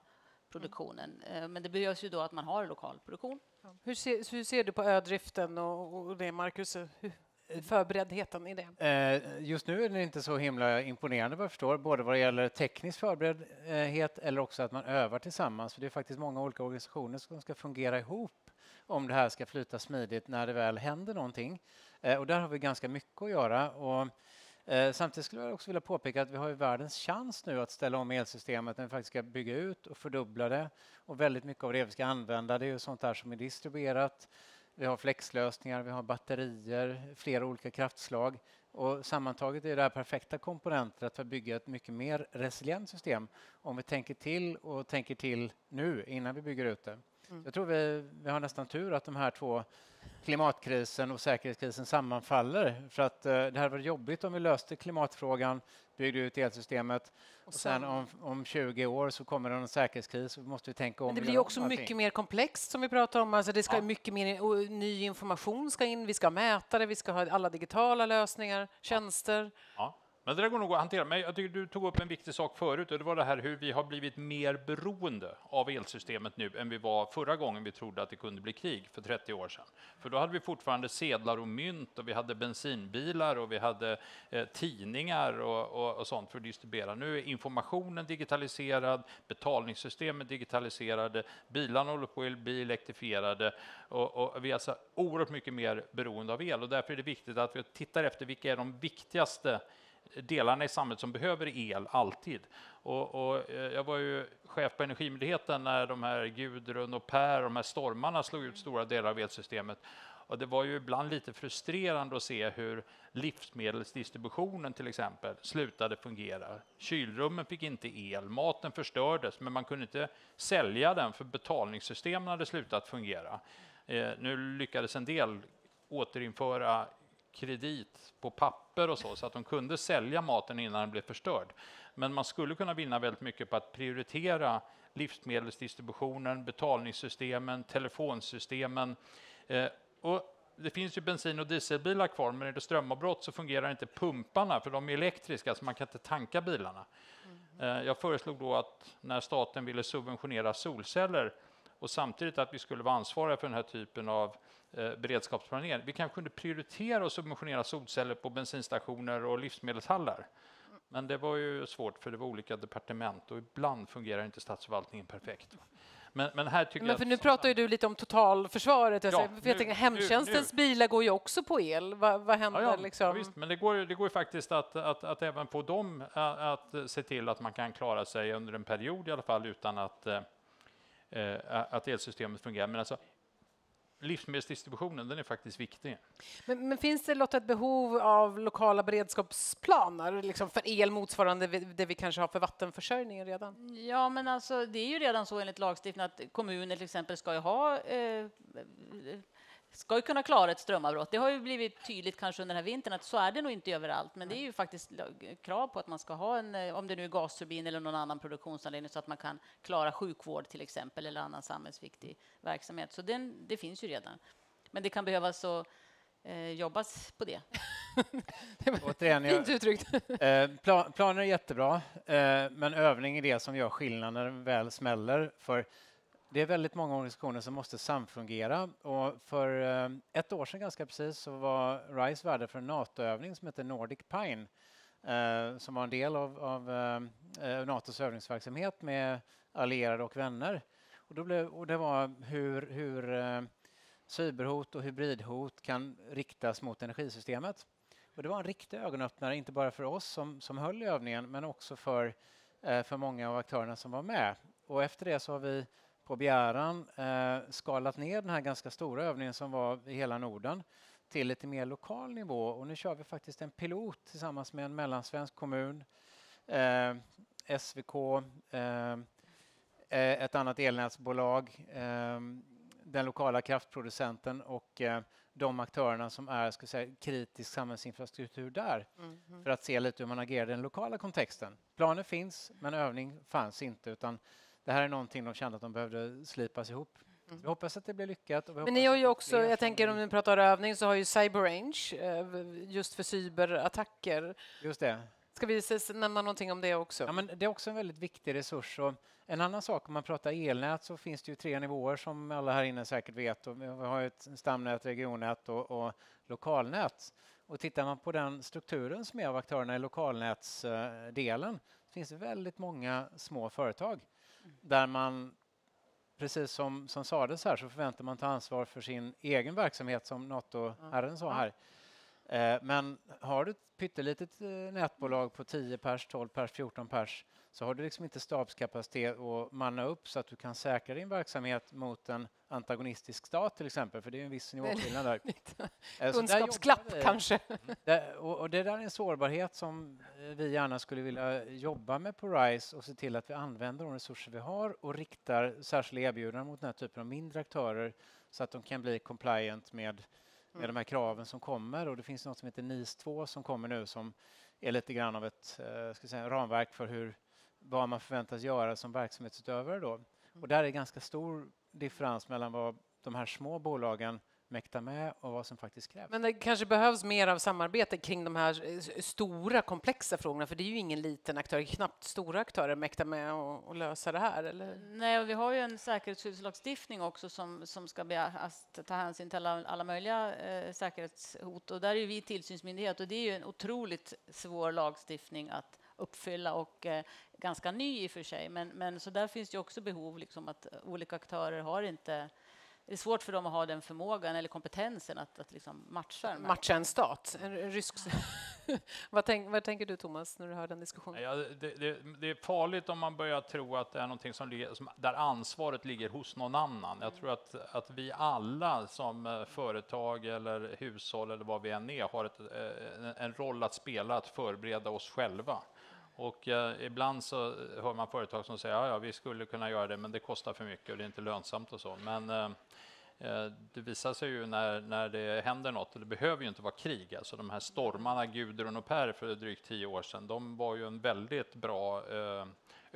produktionen. Eh, Men det behövs ju då att man har lokal produktion. Hur, ser, hur ser du på ödriften och, och det, Marcus? Hur, förberedheten i det? Just nu är den inte så himla imponerande vad jag förstår, både vad det gäller teknisk förberedhet eller också att man övar tillsammans. För det är faktiskt många olika organisationer som ska fungera ihop. om det här ska flyta smidigt när det väl händer någonting. Eh, och där har vi ganska mycket att göra. Och, eh, samtidigt skulle jag också vilja påpeka att vi har ju världens chans nu att ställa om elsystemet när vi faktiskt ska bygga ut och fördubbla det. Och väldigt mycket av det vi ska använda det är ju sånt där som är distribuerat. Vi har flexlösningar, vi har batterier, flera olika kraftslag. Och sammantaget är det här perfekta komponenter att bygga ett mycket mer resilient system om vi tänker till och tänker till nu innan vi bygger ut det. Mm. Jag tror vi, vi har nästan tur att de här två klimatkrisen och säkerhetskrisen sammanfaller. För att eh, det hade varit jobbigt om vi löste klimatfrågan, byggde ut elsystemet och sen om, om 20 år så kommer det en säkerhetskris och måste vi tänka om. Men det blir också mycket mer komplext som vi pratar om. Alltså det ska ja. mycket mer ny information ska in. Vi ska mäta det, vi ska ha alla digitala lösningar, tjänster. Ja. Men det där går nog att hantera. Men jag tycker du tog upp en viktig sak förut och det var det här hur vi har blivit mer beroende av elsystemet nu än vi var förra gången vi trodde att det kunde bli krig för 30 år sedan. För då hade vi fortfarande sedlar och mynt och vi hade bensinbilar och vi hade eh, tidningar och, och, och, sånt för att distribuera. Nu är informationen digitaliserad, betalningssystemen digitaliserade, bilarna håller på att bli elektrifierade och, och vi är alltså oerhört mycket mer beroende av el och därför är det viktigt att vi tittar efter vilka är de viktigaste delarna i samhället som behöver el alltid. Och, och, eh, jag var ju chef på Energimyndigheten när de här Gudrun och Per, de här stormarna slog ut stora delar av elsystemet. Och det var ju ibland lite frustrerande att se hur livsmedelsdistributionen till exempel slutade fungera. Kylrummen fick inte el, maten förstördes, men man kunde inte sälja den för betalningssystemen hade slutat fungera. Eh, nu lyckades en del återinföra kredit på papper och så, så att de kunde sälja maten innan den blev förstörd. Men man skulle kunna vinna väldigt mycket på att prioritera livsmedelsdistributionen, betalningssystemen, telefonsystemen. Eh, och det finns ju bensin och dieselbilar kvar, men är det strömavbrott så fungerar inte pumparna, för de är elektriska, så man kan inte tanka bilarna. Mm. jag föreslog då att när staten ville subventionera solceller och samtidigt att vi skulle vara ansvariga för den här typen av eh, beredskapsplanering. Vi kanske kunde prioritera och subventionera solceller på bensinstationer och livsmedelshallar. Men det var ju svårt för det var olika departement och ibland fungerar inte statsförvaltningen perfekt. Men, men, här tycker men för jag nu pratar ju du lite om totalförsvaret. Ja, för nu, jag tänker, hemtjänstens nu, nu. bilar går ju också på el. Va, vad händer? Ja, ja, liksom? visst, men det går, det går ju faktiskt att, att, att även få dem att, att se till att man kan klara sig under en period i alla fall utan att Eh, att elsystemet fungerar. Men alltså, livsmedelsdistributionen den är faktiskt viktig. Men, men, finns det Lotta, ett behov av lokala beredskapsplaner liksom för el motsvarande det vi kanske har för vattenförsörjningen redan? Ja, men alltså, det är ju redan så enligt lagstiftningen att kommuner till exempel ska ha eh, ska ju kunna klara ett strömavbrott. Det har ju blivit tydligt kanske under den här vintern att så är det nog inte överallt, men det är ju faktiskt krav på att man ska ha en, eh, om det nu är gasturbin eller någon annan produktionsanläggning, så att man kan klara sjukvård till exempel eller annan samhällsviktig verksamhet. Så den, det finns ju redan. Men det kan behövas så eh, jobbas på det. Återigen, jag, Fint uttryckt. eh, plan, planer är jättebra, eh, men övning är det som gör skillnad när den väl smäller. För det är väldigt många organisationer som måste samfungera och för eh, ett år sedan ganska precis så var RISE värde för en NATO-övning som heter Nordic Pine eh, som var en del av, av eh, eh NATOs övningsverksamhet med allierade och vänner. Och, då blev, och det var hur, hur eh, cyberhot och hybridhot kan riktas mot energisystemet. Och det var en riktig ögonöppnare, inte bara för oss som, som höll i övningen men också för, för många av aktörerna som var med. Och efter det så har vi på begäran eh, skalat ner den här ganska stora övningen som var i hela Norden till lite mer lokal nivå. Och nu kör vi faktiskt en pilot tillsammans med en mellansvensk kommun, eh, SVK, eh, eh, ett annat elnätsbolag, eh, den lokala kraftproducenten och eh, de aktörerna som är ska säga, kritisk samhällsinfrastruktur där mm, mm. för att se lite hur man agerar i den lokala kontexten. Planer finns, men övning fanns inte. utan det här är någonting de kände att de behövde slipas ihop. Mm. Vi hoppas att det blir lyckat. Men ni har ju också, jag tänker om ni pratar övning, så har ju CyberRange eh, just för cyberattacker. Just det. Ska vi nämna någonting om det också? Ja, men det är också en väldigt viktig resurs. Och en annan sak, om man pratar elnät så finns det ju tre nivåer som alla här inne säkert vet. Och vi har ett stamnät, regionnät och, och lokalnät. Och tittar man på den strukturen som är av aktörerna i lokalnätsdelen finns det väldigt många små företag där man precis som, som sades här så förväntar man ta ansvar för sin egen verksamhet som NATO-herren sa här. Eh, men har du ett pyttelitet eh, nätbolag på 10 pers, 12 pers, 14 pers så har du liksom inte stabskapacitet att manna upp så att du kan säkra din verksamhet mot en antagonistisk stat till exempel, för det är en viss nivåskillnad där. Eh, Kunskapsklapp kanske. Det, och, och, det där är en sårbarhet som vi gärna skulle vilja jobba med på RISE och se till att vi använder de resurser vi har och riktar särskilda erbjudanden mot den här typen av mindre aktörer så att de kan bli compliant med med mm. de här kraven som kommer och det finns något som heter NIS 2 som kommer nu som är lite grann av ett eh, ska säga, ramverk för hur, vad man förväntas göra som verksamhetsutövare. Då. Och där är ganska stor differens mellan vad de här små bolagen mäkta med och vad som faktiskt krävs. Men det kanske behövs mer av samarbete kring de här eh, stora komplexa frågorna, för det är ju ingen liten aktör, knappt stora aktörer mäktar med att lösa det här, eller? Nej, och vi har ju en säkerhetsskyddslagstiftning också som, som ska ta hänsyn till alla, alla möjliga eh, säkerhetshot och där är vi tillsynsmyndighet och det är ju en otroligt svår lagstiftning att uppfylla och eh, ganska ny i och för sig. Men, men så där finns det också behov liksom att olika aktörer har inte det är svårt för dem att ha den förmågan eller kompetensen att, att liksom matcha. Matcha en stat, en rysk... vad, tänk, vad, tänker du, Thomas, när du hör den diskussionen? Ja, det, det, det, är farligt om man börjar tro att det är någonting som, som, där ansvaret ligger hos någon annan. Jag tror att, att vi alla som eh, företag eller hushåll eller vad vi än är har ett, eh, en roll att spela, att förbereda oss själva. Och eh, ibland så hör man företag som säger ja, ja, vi skulle kunna göra det, men det kostar för mycket och det är inte lönsamt och så. Men eh, Eh, det visar sig ju när, när det händer något, och det behöver ju inte vara krig, alltså de här stormarna Gudrun och Per för drygt tio år sedan, de var ju en väldigt bra eh,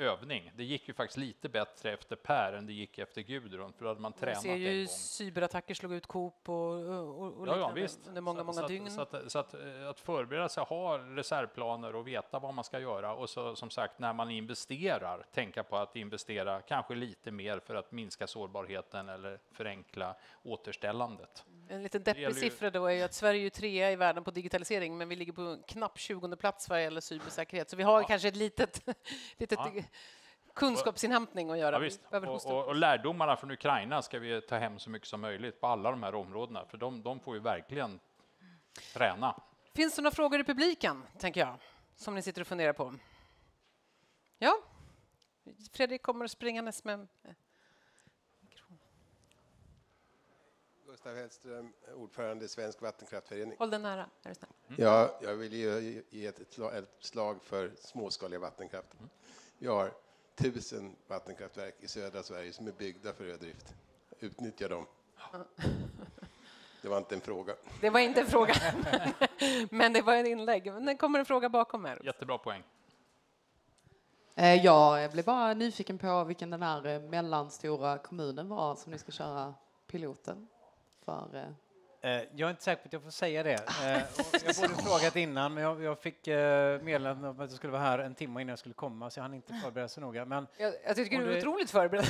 övning. Det gick ju faktiskt lite bättre efter Per än det gick efter Gudrun, för då hade man tränat ser ju cyberattacker slog ut Coop och, och, och ja, ja, visst. under många, så, många så dygn. Att, så, att, så att, eh, att, förbereda sig, ha reservplaner och veta vad man ska göra och så som sagt när man investerar, tänka på att investera kanske lite mer för att minska sårbarheten eller förenkla återställandet. En liten deppig siffra då är ju att Sverige är trea i världen på digitalisering, men vi ligger på knappt 20 plats vad gäller cybersäkerhet. Så vi har ja. kanske ett litet, litet ja. kunskapsinhämtning att göra. Ja, och, och, och, lärdomarna från Ukraina ska vi ta hem så mycket som möjligt på alla de här områdena, för de, de får ju verkligen träna. Finns det några frågor i publiken, tänker jag, som ni sitter och funderar på? Ja? Fredrik kommer springandes med Gustav Hellström, ordförande i Svensk vattenkraftförening. Håll den nära. Är mm. Ja, jag vill ge, ge ett, ett, slag för småskaliga vattenkraft. Mm. Vi har tusen vattenkraftverk i södra Sverige som är byggda för ödrift. Utnyttja dem. Det var inte en fråga. Det var inte en fråga, men det var en inlägg. Men det kommer en fråga bakom här. Jättebra poäng. Eh, jag blev bara nyfiken på vilken den här eh, mellanstora kommunen var som ni ska köra piloten för eh, eh, jag är inte säker på att jag får säga det. Eh, jag borde frågat innan, men jag, fick meddelande om att jag skulle vara här en timme innan jag skulle komma, så jag hann inte förbereda så noga. Men jag, jag tycker du är otroligt förberedd.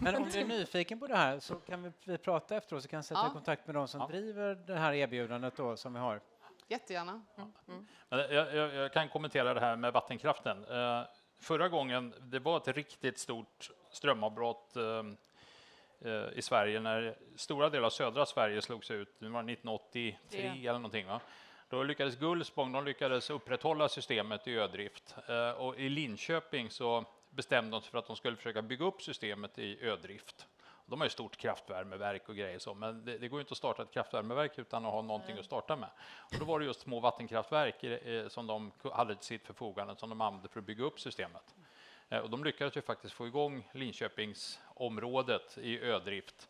men om du är nyfiken på det här så kan vi, vi prata efteråt, så kan jag sätta ja. i kontakt med de som ja. driver det här erbjudandet då, som vi har. Jättegärna. Mm. Mm. Jag, jag, jag, kan kommentera det här med vattenkraften. förra gången det var ett riktigt stort strömavbrott i Sverige när stora delar av södra Sverige slogs ut, det var 1983 yeah. eller någonting. Va? Då lyckades Gullspång de lyckades upprätthålla systemet i ödrift eh, och i Linköping så bestämde de sig för att de skulle försöka bygga upp systemet i ödrift. De har ju stort kraftvärmeverk och grejer så, men det, det går inte att starta ett kraftvärmeverk utan att ha någonting att starta med. Och då var det just små vattenkraftverk eh, som de hade till sitt förfogande som de använde för att bygga upp systemet. Och de lyckades ju faktiskt få igång Linköpingsområdet i ödrift.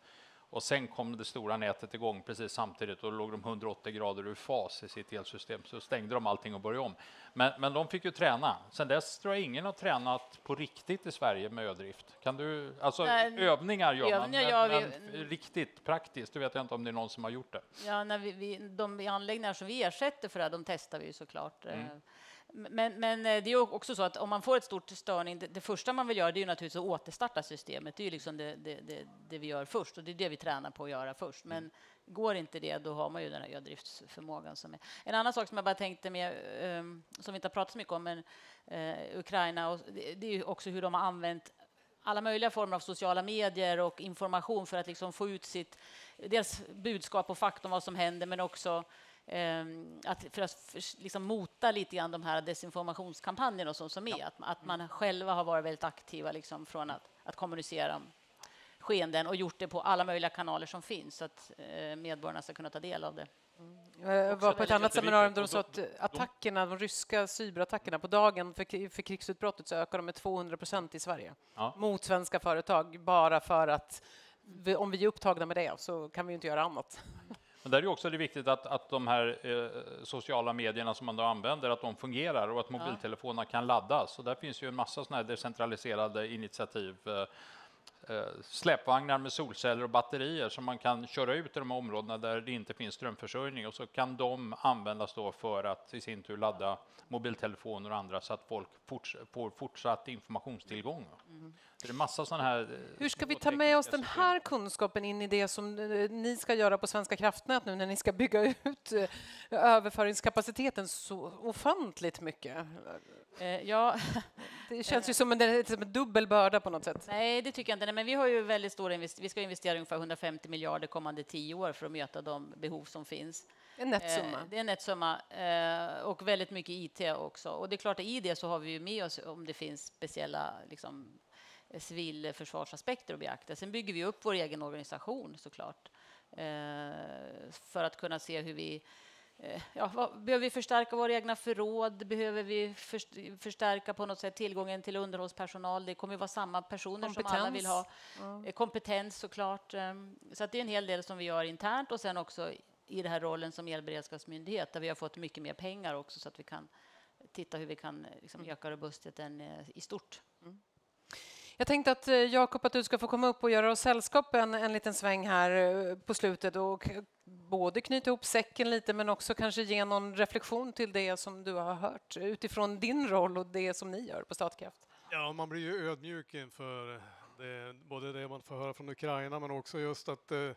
Och sen kom det stora nätet igång precis samtidigt och då låg de 180 grader ur fas i sitt elsystem. Så stängde de allting och började om. Men, men de fick ju träna. Sen dess tror jag ingen har tränat på riktigt i Sverige med ödrift. Kan du, alltså Nej, övningar gör man, men, gör vi, men riktigt praktiskt, det vet jag inte om det är någon som har gjort det. Ja, när vi, vi, de anläggningar som vi ersätter för det, de testar vi ju såklart. Mm. Eh, men, men, eh, det är också så att om man får ett stort störning, det, det första man vill göra är ju naturligtvis att återstarta systemet. Det är ju liksom det, det, det, vi gör först och det är det vi tränar på att göra först. Men mm. går inte det, då har man ju den här ödriftsförmågan. Som är. En annan sak som jag bara tänkte med, um, som vi inte har pratat så mycket om, men uh, Ukraina, och det, är ju också hur de har använt alla möjliga former av sociala medier och information för att liksom få ut sitt dels budskap och fakta om vad som händer, men också eh, att för att för, liksom mota lite grann de här desinformationskampanjerna och så, som är. Ja. Att, att man själva har varit väldigt aktiva liksom från att, att kommunicera skeenden och gjort det på alla möjliga kanaler som finns så att eh, medborgarna ska kunna ta del av det. Mm. Jag var på ett annat seminarium där de sa att attackerna, de ryska cyberattackerna på dagen för, för krigsutbrottet så ökar de med 200 procent i Sverige ja. mot svenska företag bara för att vi, om vi är upptagna med det så kan vi inte göra annat. Men där är också det viktigt att, att de här eh, sociala medierna som man då använder, att de fungerar och att mobiltelefonerna kan laddas. Och där finns ju en massa sådana här decentraliserade initiativ eh, Eh, släpvagnar med solceller och batterier som man kan köra ut i de områdena där det inte finns strömförsörjning och så kan de användas då för att i sin tur ladda mobiltelefoner och andra så att folk forts får fortsatt informationstillgång. Mm. Det är massa sådana här... Eh, Hur ska vi ta med oss den här kunskapen in i det som eh, ni ska göra på Svenska kraftnät nu när ni ska bygga ut överföringskapaciteten så ofantligt mycket? Ja. Det känns ju som en, som en dubbel börda på något sätt. Nej, det tycker jag inte men vi har ju väldigt stora vi ska investera ungefär 150 miljarder kommande tio år för att möta de behov som finns. En nettsumma. Eh, det är en nettsumma eh, och väldigt mycket IT också. Och det är klart att i det så har vi ju med oss om det finns speciella liksom, civilförsvarsaspekter att beakta. Sen bygger vi upp vår egen organisation såklart eh, för att kunna se hur vi Eh, ja, vad, behöver vi förstärka våra egna förråd? Behöver vi förstärka på något sätt tillgången till underhållspersonal? Det kommer att vara samma personer kompetens. som alla vill ha. Mm. Kompetens såklart. Ehm, så det är en hel del som vi gör internt och sen också i den här rollen som elberedskapsmyndighet där vi har fått mycket mer pengar också så att vi kan titta hur vi kan liksom, öka robustheten i stort. Jag tänkte att eh, Jakob, att du ska få komma upp och göra oss sällskap en, en liten sväng här eh, på slutet och både knyta ihop säcken lite men också kanske ge någon reflektion till det som du har hört utifrån din roll och det som ni gör på Statkraft. Ja, man blir ju ödmjuk inför det, både det man får höra från Ukraina men också just att eh,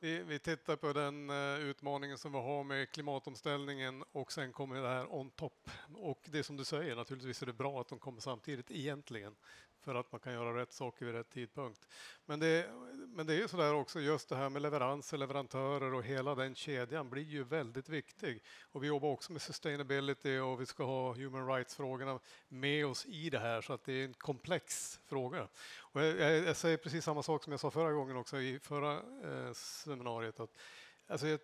vi, vi, tittar på den eh, utmaningen som vi har med klimatomställningen och sen kommer det här on top. Och det som du säger, naturligtvis är det bra att de kommer samtidigt egentligen för att man kan göra rätt saker vid rätt tidpunkt. Men det, men det är ju så där också, just det här med leveranser, leverantörer och hela den kedjan blir ju väldigt viktig. Och vi jobbar också med sustainability och vi ska ha human rights-frågorna med oss i det här så att det är en komplex fråga. Och jag, jag, jag säger precis samma sak som jag sa förra gången också i förra eh, seminariet. Att, alltså jag,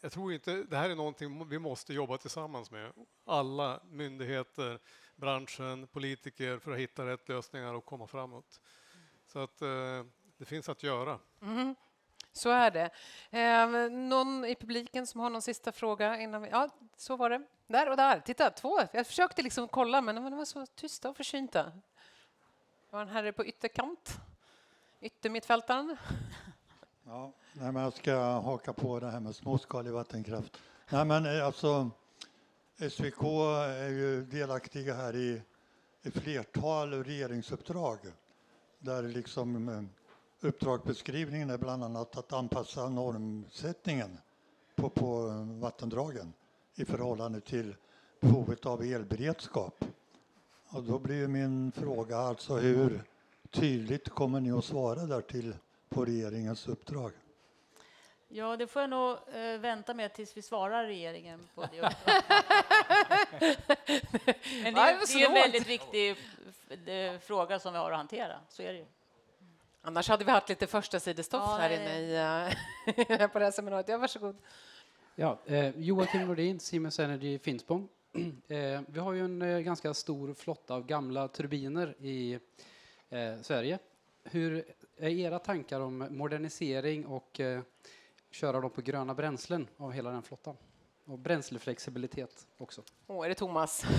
jag tror inte, det här är någonting vi måste jobba tillsammans med. Alla myndigheter, branschen, politiker för att hitta rätt lösningar och komma framåt. Så att eh, det finns att göra. Mm. Så är det. Eh, någon i publiken som har någon sista fråga? Innan vi, ja, så var det. Där och där. Titta, två. Jag försökte liksom kolla, men de var så tysta och försynta. Det var en herre på ytterkant. Yttermittfältaren. Ja, nej, men jag ska haka på det här med småskalig vattenkraft. Nej, men eh, alltså, SVK är ju delaktiga här i ett flertal regeringsuppdrag där liksom eh, uppdragsbeskrivningen är bland annat att anpassa normsättningen på, på vattendragen i förhållande till behovet av elberedskap. Och då blir min fråga alltså hur tydligt kommer ni att svara där till på regeringens uppdrag? Ja, det får jag nog äh, vänta med tills vi svarar regeringen på det Men det, är, det är en väldigt viktig fråga som vi har att hantera. Så är det ju. Annars hade vi haft lite första sidestoff ja, här inne i, uh, på det här seminariet. Ja, varsågod. Ja, eh, Joakim Nordin, Siemens Energy Finspång. Eh, vi har ju en eh, ganska stor flotta av gamla turbiner i eh, Sverige. Hur är era tankar om modernisering och eh, köra dem på gröna bränslen av hela den flottan? Och bränsleflexibilitet också. Åh, är det Thomas?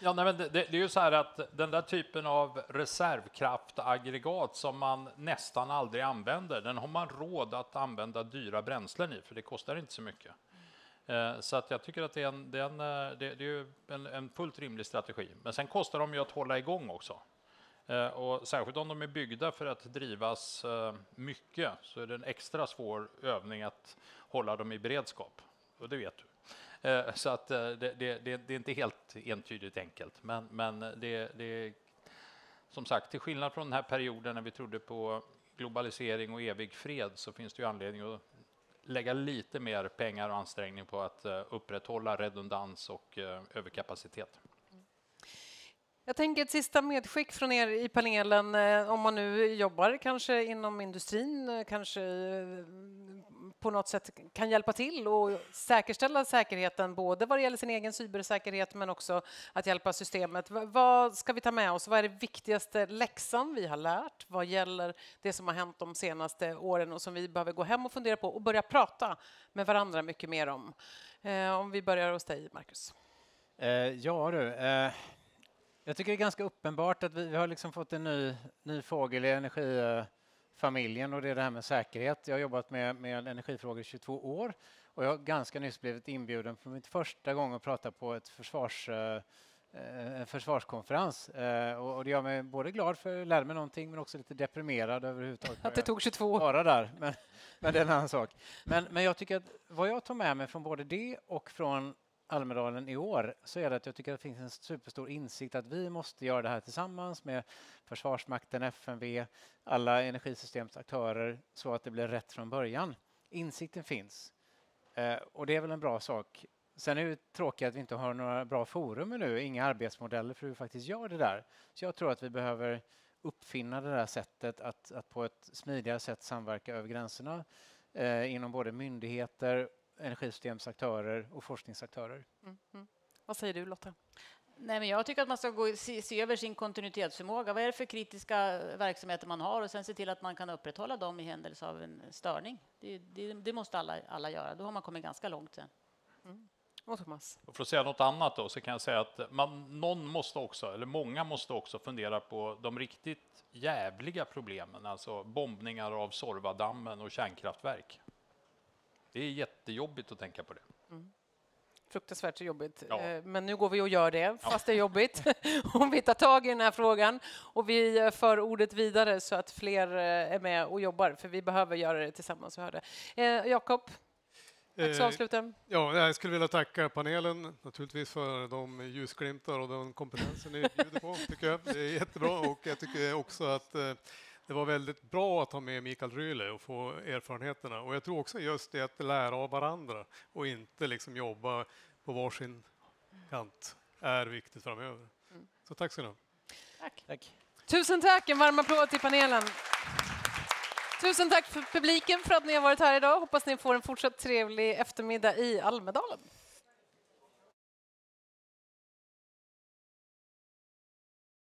Ja, nej, men det, det, är ju så här att den där typen av reservkraftaggregat som man nästan aldrig använder, den har man råd att använda dyra bränslen i, för det kostar inte så mycket. Eh, så att jag tycker att det är, en, det är, en, eh, det, det är en, en fullt rimlig strategi. Men sen kostar de ju att hålla igång också. Eh, och särskilt om de är byggda för att drivas eh, mycket så är det en extra svår övning att hålla dem i beredskap. Och det vet du. Eh, så att det, det, det, är inte helt entydigt enkelt, men, men det, det, som sagt, till skillnad från den här perioden när vi trodde på globalisering och evig fred så finns det ju anledning att lägga lite mer pengar och ansträngning på att upprätthålla redundans och överkapacitet. Jag tänker ett sista medskick från er i panelen, eh, om man nu jobbar kanske inom industrin, eh, kanske eh, på något sätt kan hjälpa till och säkerställa säkerheten, både vad det gäller sin egen cybersäkerhet men också att hjälpa systemet. Vad ska vi ta med oss? Vad är det viktigaste läxan vi har lärt vad gäller det som har hänt de senaste åren och som vi behöver gå hem och fundera på och börja prata med varandra mycket mer om? Om vi börjar hos dig, Marcus. Eh, ja du, eh, jag tycker det är ganska uppenbart att vi, vi har liksom fått en ny, ny fågel i energifamiljen och det är det här med säkerhet. Jag har jobbat med, med energifrågor i 22 år och jag har ganska nyss blivit inbjuden för mitt första gång att prata på ett försvars, eh, en försvarskonferens. Eh, och, det gör mig både glad för att lära mig någonting men också lite deprimerad överhuvudtaget. Att det tog 22 år. Där, men, men det är en annan sak. Men, men jag tycker att vad jag tar med mig från både det och från Almedalen i år så är det att jag tycker att det finns en superstor insikt att vi måste göra det här tillsammans med Försvarsmakten, FMV, alla energisystemsaktörer så att det blir rätt från början. Insikten finns eh, och det är väl en bra sak. Sen är det tråkigt att vi inte har några bra forum nu, inga arbetsmodeller för hur vi faktiskt gör det där. Så jag tror att vi behöver uppfinna det där sättet att, att på ett smidigare sätt samverka över gränserna eh, inom både myndigheter energisystemsaktörer och forskningsaktörer. Mm, mm. Vad säger du Lotta? Nej, men jag tycker att man ska gå, se, se, över sin kontinuitetsförmåga. Vad är det för kritiska verksamheter man har och sen se till att man kan upprätthålla dem i händelse av en störning. Det, det, det måste alla, alla göra. Då har man kommit ganska långt sen. Mm. Och Thomas? Och för att säga något annat då så kan jag säga att man, någon måste också, eller många måste också fundera på de riktigt jävliga problemen, alltså bombningar av Sorvadammen och kärnkraftverk. Det är jättejobbigt att tänka på det. Mm. Fruktansvärt jobbigt. Ja. Eh, men nu går vi och gör det, fast det är jobbigt. och vi tar tag i den här frågan och vi för ordet vidare så att fler eh, är med och jobbar, för vi behöver göra det tillsammans. Eh, Jakob? Dags avsluta. Ja, jag skulle vilja tacka panelen naturligtvis för de ljusglimtar och den kompetensen ni bjuder på. Tycker jag. Det är jättebra och jag tycker också att det var väldigt bra att ha med Mikael Ryle och få erfarenheterna. Och jag tror också just det att lära av varandra och inte liksom jobba på varsin kant är viktigt framöver. Mm. Så tack ska ni ha. Tack. tack. Tusen tack! En varm applåd till panelen. Tusen tack för publiken för att ni har varit här idag. Hoppas ni får en fortsatt trevlig eftermiddag i Almedalen.